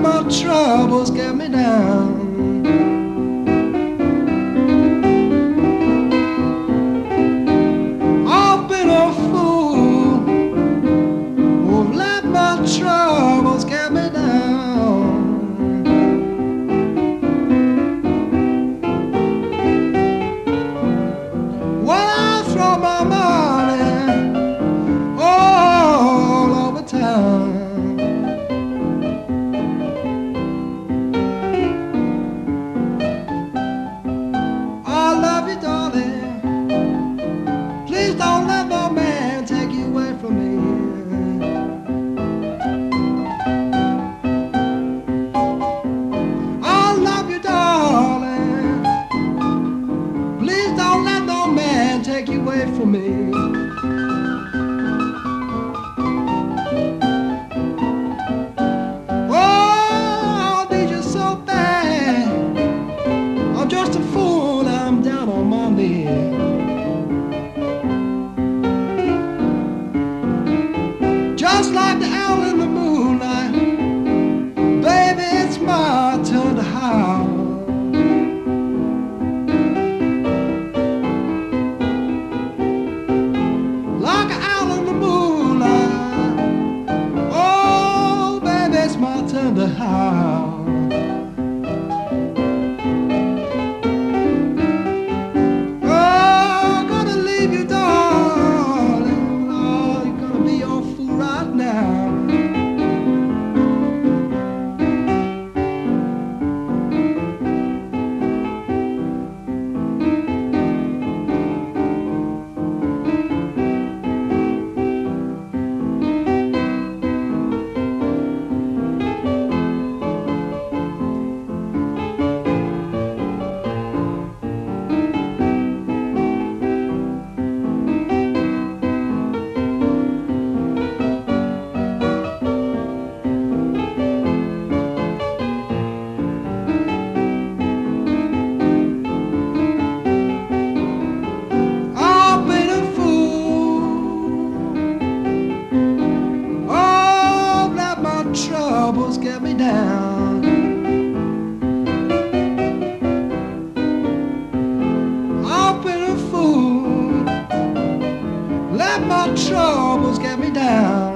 my troubles get me down. take you away from me. the house. get me down. I've been a fool. Let my troubles get me down.